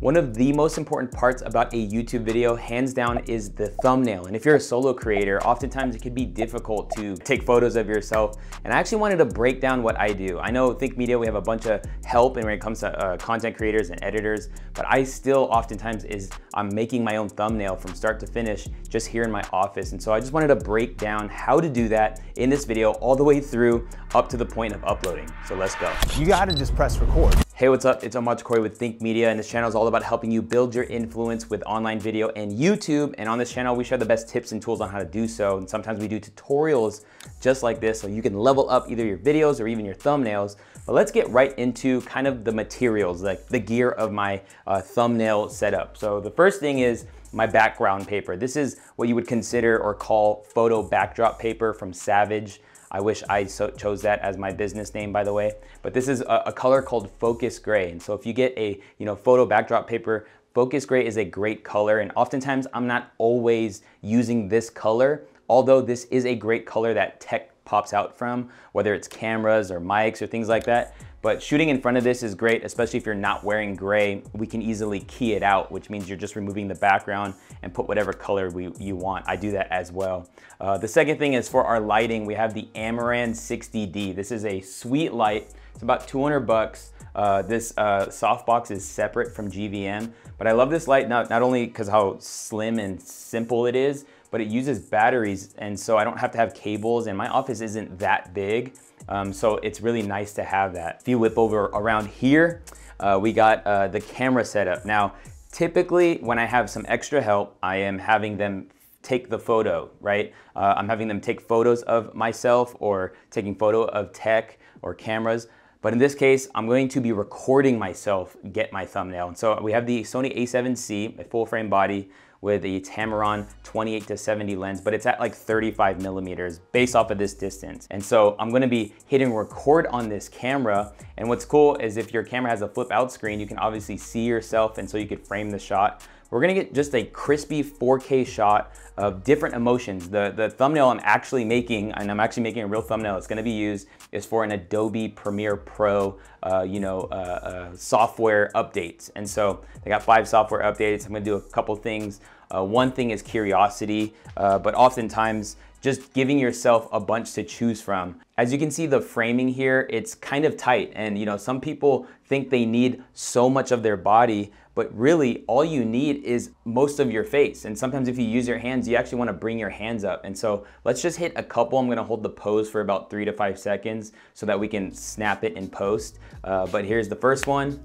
One of the most important parts about a YouTube video, hands down, is the thumbnail. And if you're a solo creator, oftentimes it can be difficult to take photos of yourself. And I actually wanted to break down what I do. I know Think Media, we have a bunch of help and when it comes to uh, content creators and editors, but I still oftentimes is I'm making my own thumbnail from start to finish just here in my office. And so I just wanted to break down how to do that in this video all the way through up to the point of uploading. So let's go. You gotta just press record. Hey, what's up? It's Omar Takrori with Think Media, and this channel is all about helping you build your influence with online video and YouTube. And on this channel, we share the best tips and tools on how to do so. And sometimes we do tutorials just like this, so you can level up either your videos or even your thumbnails. But let's get right into kind of the materials, like the gear of my uh, thumbnail setup. So the first thing is my background paper. This is what you would consider or call photo backdrop paper from Savage. I wish I so chose that as my business name, by the way. But this is a, a color called Focus Gray. And so if you get a you know photo backdrop paper, Focus Gray is a great color. And oftentimes I'm not always using this color, although this is a great color that tech pops out from, whether it's cameras or mics or things like that. But shooting in front of this is great, especially if you're not wearing gray. We can easily key it out, which means you're just removing the background and put whatever color we, you want. I do that as well. Uh, the second thing is for our lighting, we have the Amaran 60D. This is a sweet light. It's about 200 bucks. Uh, this uh, softbox is separate from GVM, but I love this light not, not only because how slim and simple it is, but it uses batteries and so I don't have to have cables and my office isn't that big. Um, so it's really nice to have that. If you whip over around here, uh, we got uh, the camera setup. Now, typically when I have some extra help, I am having them take the photo, right? Uh, I'm having them take photos of myself or taking photo of tech or cameras. But in this case, I'm going to be recording myself get my thumbnail. And so we have the Sony a7C, a full frame body with a Tamron 28 to 70 lens, but it's at like 35 millimeters based off of this distance. And so I'm gonna be hitting record on this camera. And what's cool is if your camera has a flip out screen, you can obviously see yourself and so you could frame the shot. We're gonna get just a crispy 4K shot of different emotions. The, the thumbnail I'm actually making, and I'm actually making a real thumbnail it's gonna be used, is for an Adobe Premiere Pro, uh, you know, uh, uh, software updates. And so they got five software updates. I'm gonna do a couple things. Uh, one thing is curiosity, uh, but oftentimes just giving yourself a bunch to choose from. As you can see the framing here, it's kind of tight and you know some people think they need so much of their body, but really all you need is most of your face. And sometimes if you use your hands, you actually wanna bring your hands up. And so let's just hit a couple. I'm gonna hold the pose for about three to five seconds so that we can snap it in post. Uh, but here's the first one.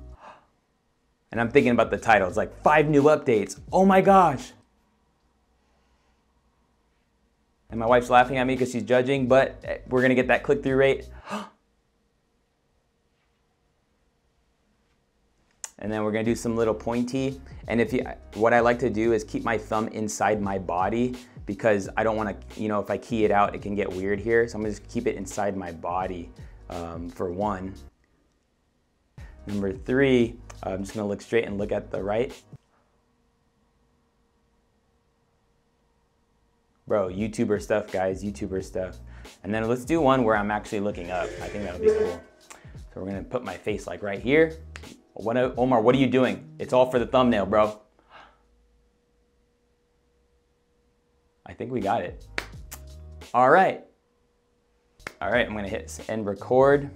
And I'm thinking about the title. It's like five new updates. Oh my gosh. And my wife's laughing at me because she's judging, but eh, we're gonna get that click-through rate. and then we're gonna do some little pointy. And if you, what I like to do is keep my thumb inside my body because I don't wanna, you know, if I key it out, it can get weird here. So I'm gonna just keep it inside my body um, for one. Number three, I'm just gonna look straight and look at the right. Bro, YouTuber stuff, guys, YouTuber stuff. And then let's do one where I'm actually looking up. I think that'll be cool. So we're gonna put my face like right here. What, Omar, what are you doing? It's all for the thumbnail, bro. I think we got it. All right. All right, I'm gonna hit end record.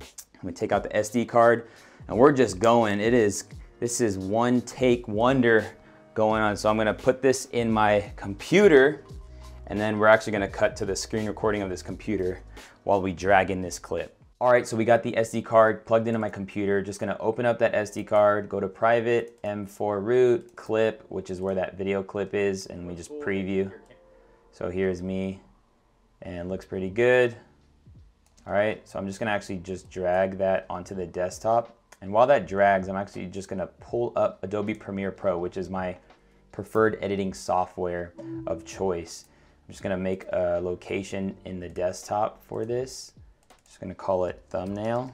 I'm gonna take out the SD card and we're just going. It is, this is one take wonder going on. So I'm gonna put this in my computer and then we're actually gonna cut to the screen recording of this computer while we drag in this clip. All right, so we got the SD card plugged into my computer. Just gonna open up that SD card, go to private, M4 root, clip, which is where that video clip is, and we just preview. So here's me, and looks pretty good. All right, so I'm just gonna actually just drag that onto the desktop. And while that drags, I'm actually just gonna pull up Adobe Premiere Pro, which is my preferred editing software of choice. I'm just gonna make a location in the desktop for this. Just gonna call it thumbnail.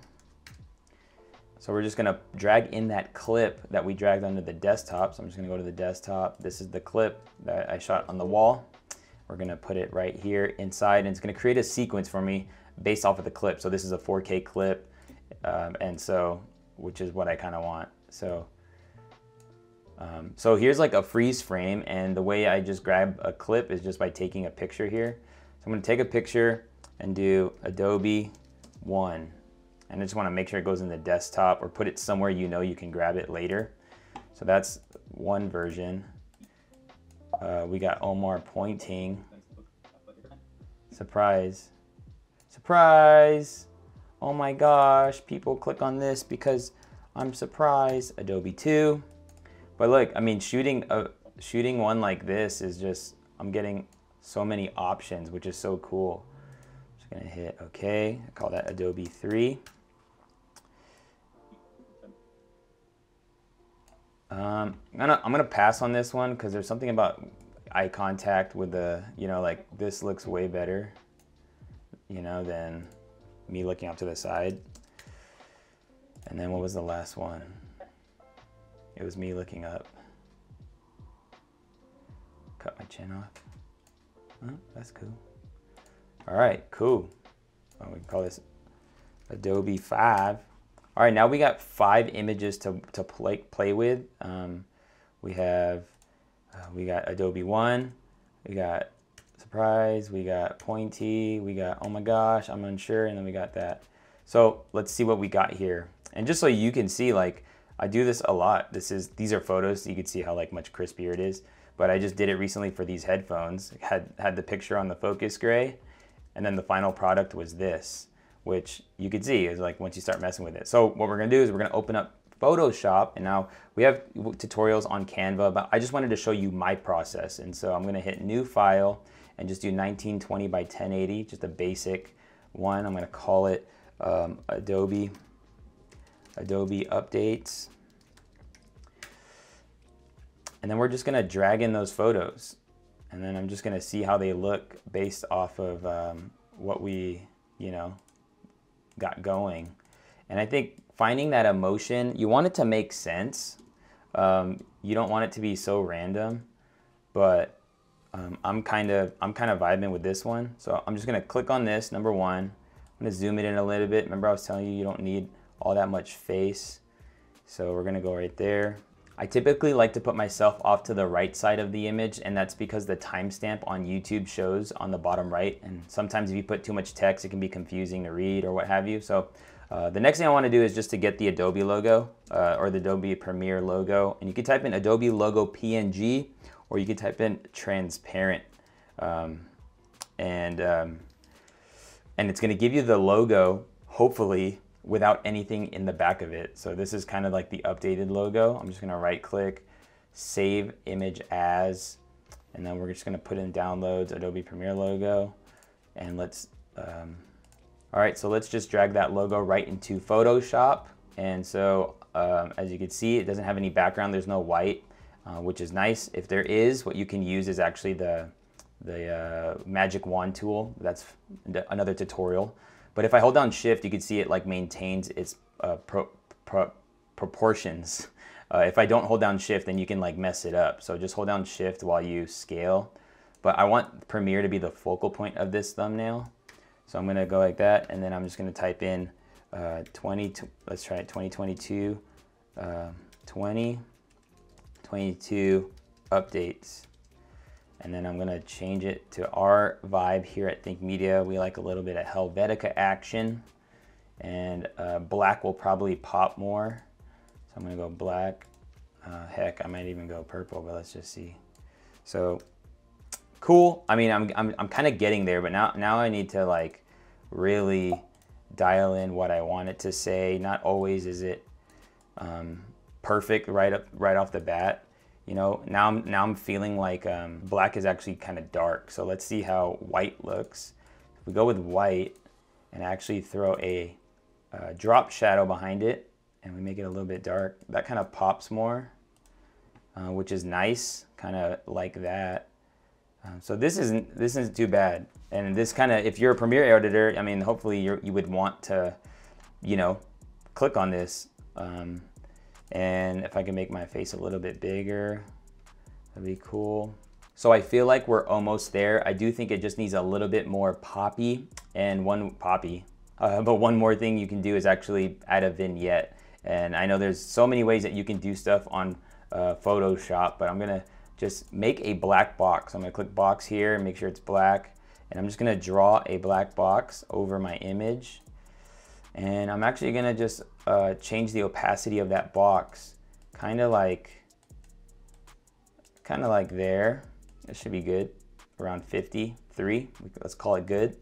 So we're just gonna drag in that clip that we dragged onto the desktop. So I'm just gonna go to the desktop. This is the clip that I shot on the wall. We're gonna put it right here inside and it's gonna create a sequence for me based off of the clip. So this is a 4K clip. Um, and so, which is what I kind of want. So Um, so here's like a freeze frame and the way I just grab a clip is just by taking a picture here. So I'm gonna take a picture and do Adobe one. And I just wanna make sure it goes in the desktop or put it somewhere you know you can grab it later. So that's one version. Uh, we got Omar pointing. Surprise. Surprise. Oh my gosh, people click on this because I'm surprised. Adobe 2. But look, I mean, shooting a shooting one like this is just I'm getting so many options, which is so cool. Just gonna hit OK. I call that Adobe 3. Um, I'm gonna I'm gonna pass on this one because there's something about eye contact with the you know like this looks way better, you know, than me looking up to the side. And then what was the last one? It was me looking up. Cut my chin off. Oh, that's cool. All right, cool. Oh, we call this Adobe 5. All right, now we got five images to, to play, play with. Um, we have, uh, we got Adobe 1, we got surprise, we got pointy, we got oh my gosh, I'm unsure, and then we got that. So let's see what we got here. And just so you can see, like, I do this a lot. This is These are photos, so you can see how like much crispier it is. But I just did it recently for these headphones. Had, had the picture on the focus gray, and then the final product was this, which you could see is like once you start messing with it. So what we're gonna do is we're gonna open up Photoshop, and now we have tutorials on Canva, but I just wanted to show you my process. And so I'm gonna hit new file and just do 1920 by 1080, just a basic one. I'm gonna call it um, Adobe Adobe Updates. And then we're just gonna drag in those photos. And then I'm just gonna see how they look based off of um, what we, you know, got going. And I think finding that emotion, you want it to make sense. Um, you don't want it to be so random, but um, I'm kind of I'm kind of vibing with this one. So I'm just gonna click on this, number one. I'm gonna zoom it in a little bit. Remember I was telling you you don't need all that much face. So we're gonna go right there. I typically like to put myself off to the right side of the image and that's because the timestamp on YouTube shows on the bottom right and sometimes if you put too much text it can be confusing to read or what have you. So uh, the next thing I want to do is just to get the Adobe logo uh, or the Adobe Premiere logo and you can type in Adobe logo PNG or you can type in transparent um, and um, and it's going to give you the logo hopefully without anything in the back of it. So this is kind of like the updated logo. I'm just gonna right click, save image as, and then we're just gonna put in downloads, Adobe Premiere logo, and let's, um, all right, so let's just drag that logo right into Photoshop. And so um, as you can see, it doesn't have any background, there's no white, uh, which is nice. If there is, what you can use is actually the, the uh, magic wand tool. That's another tutorial. But if I hold down shift, you can see it like maintains its uh, pro, pro, proportions. Uh, if I don't hold down shift, then you can like mess it up. So just hold down shift while you scale. But I want Premiere to be the focal point of this thumbnail. So I'm gonna go like that, and then I'm just gonna type in uh, 20, let's try it, 2022, uh, 20, 22 updates and then I'm gonna change it to our vibe here at Think Media. We like a little bit of Helvetica action and uh, black will probably pop more. So I'm gonna go black. Uh, heck, I might even go purple, but let's just see. So cool. I mean, I'm, I'm, I'm kind of getting there, but now, now I need to like really dial in what I want it to say. Not always is it um, perfect right up right off the bat. You know, now I'm, now I'm feeling like um, black is actually kind of dark. So let's see how white looks. If we go with white and actually throw a uh, drop shadow behind it and we make it a little bit dark, that kind of pops more, uh, which is nice, kind of like that. Um, so this isn't this isn't too bad. And this kind of, if you're a Premiere editor, I mean, hopefully you you would want to, you know, click on this. Um, and if I can make my face a little bit bigger, that'd be cool. So I feel like we're almost there. I do think it just needs a little bit more poppy and one poppy. Uh, but one more thing you can do is actually add a vignette. And I know there's so many ways that you can do stuff on uh, Photoshop, but I'm gonna just make a black box. I'm gonna click box here and make sure it's black. And I'm just gonna draw a black box over my image. And I'm actually gonna just uh, change the opacity of that box. Kind of like, kind of like there. It should be good, around 53. Let's call it good.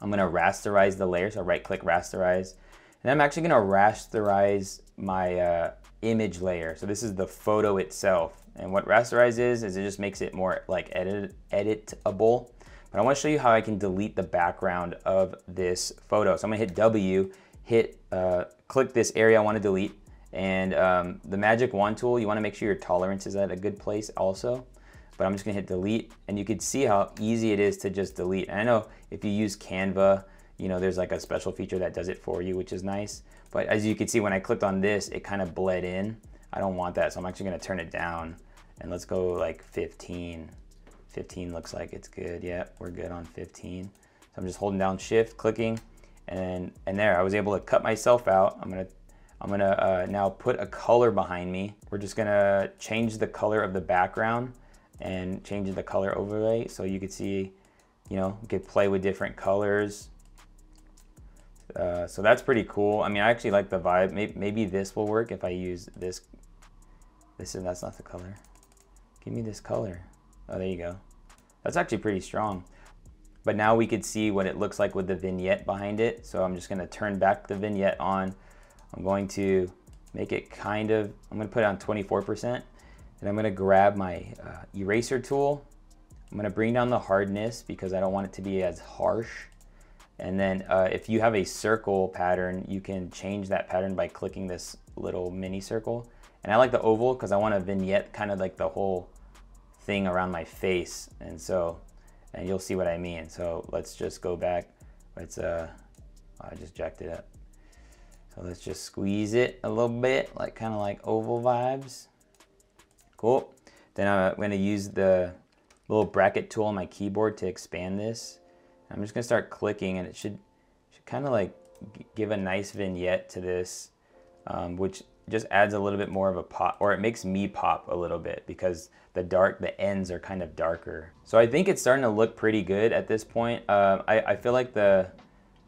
I'm gonna rasterize the layer, so right click rasterize. And I'm actually gonna rasterize my uh, image layer. So this is the photo itself. And what rasterize is, is it just makes it more like edit, editable. But I wanna show you how I can delete the background of this photo. So I'm gonna hit W, hit, uh, click this area I wanna delete. And um, the magic wand tool, you wanna make sure your tolerance is at a good place also. But I'm just gonna hit delete and you can see how easy it is to just delete. And I know if you use Canva, you know, there's like a special feature that does it for you, which is nice. But as you can see, when I clicked on this, it kind of bled in. I don't want that, so I'm actually gonna turn it down and let's go like 15. 15 looks like it's good. Yeah, we're good on 15. So I'm just holding down shift, clicking, and and there, I was able to cut myself out. I'm gonna I'm gonna uh, now put a color behind me. We're just gonna change the color of the background and change the color overlay so you could see, you know, could play with different colors. Uh, so that's pretty cool. I mean, I actually like the vibe. Maybe, maybe this will work if I use this. This is, that's not the color. Give me this color. Oh, there you go. That's actually pretty strong. But now we could see what it looks like with the vignette behind it. So I'm just gonna turn back the vignette on. I'm going to make it kind of, I'm gonna put it on 24%. And I'm gonna grab my uh, eraser tool. I'm gonna bring down the hardness because I don't want it to be as harsh. And then uh, if you have a circle pattern, you can change that pattern by clicking this little mini circle. And I like the oval because I want a vignette kind of like the whole thing around my face. And so, and you'll see what I mean. So let's just go back. Let's, uh, I just jacked it up. So let's just squeeze it a little bit, like kind of like oval vibes. Cool. Then I'm gonna use the little bracket tool on my keyboard to expand this. I'm just gonna start clicking and it should, should kind of like give a nice vignette to this, um, which just adds a little bit more of a pop, or it makes me pop a little bit because the dark, the ends are kind of darker. So I think it's starting to look pretty good at this point. Uh, I, I feel like the,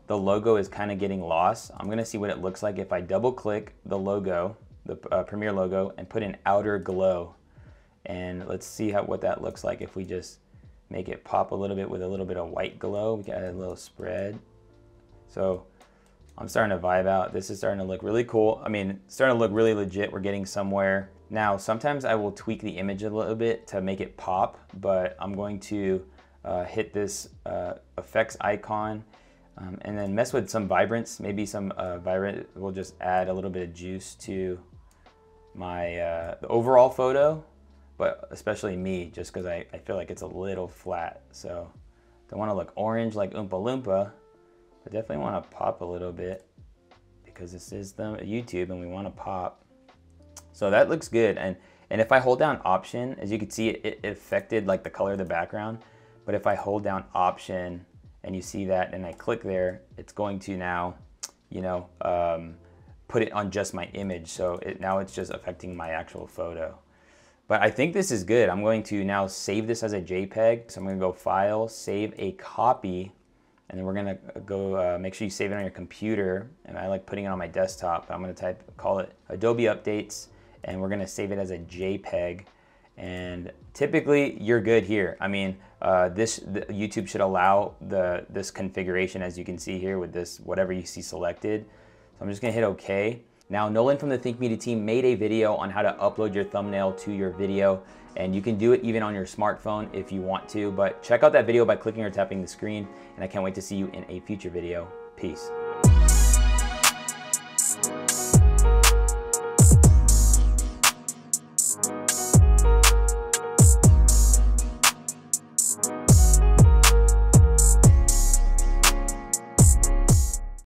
the logo is kind of getting lost. I'm gonna see what it looks like if I double click the logo, the uh, Premiere logo, and put an outer glow. And let's see how what that looks like if we just make it pop a little bit with a little bit of white glow. We got a little spread. So I'm starting to vibe out. This is starting to look really cool. I mean, starting to look really legit. We're getting somewhere. Now, sometimes I will tweak the image a little bit to make it pop, but I'm going to uh, hit this uh, effects icon um, and then mess with some vibrance. Maybe some uh, vibrant, we'll just add a little bit of juice to my uh, the overall photo but especially me, just because I, I feel like it's a little flat. So don't want to look orange like Oompa Loompa, but definitely want to pop a little bit because this is the YouTube and we want to pop. So that looks good. And, and if I hold down option, as you can see, it, it affected like the color of the background. But if I hold down option and you see that and I click there, it's going to now, you know, um, put it on just my image. So it, now it's just affecting my actual photo. But I think this is good. I'm going to now save this as a JPEG. So I'm gonna go File, Save a Copy, and then we're gonna go uh, make sure you save it on your computer. And I like putting it on my desktop. I'm gonna type, call it Adobe Updates, and we're gonna save it as a JPEG. And typically you're good here. I mean, uh, this YouTube should allow the this configuration as you can see here with this, whatever you see selected. So I'm just gonna hit okay. Now, Nolan from the Think Media team made a video on how to upload your thumbnail to your video, and you can do it even on your smartphone if you want to, but check out that video by clicking or tapping the screen, and I can't wait to see you in a future video. Peace.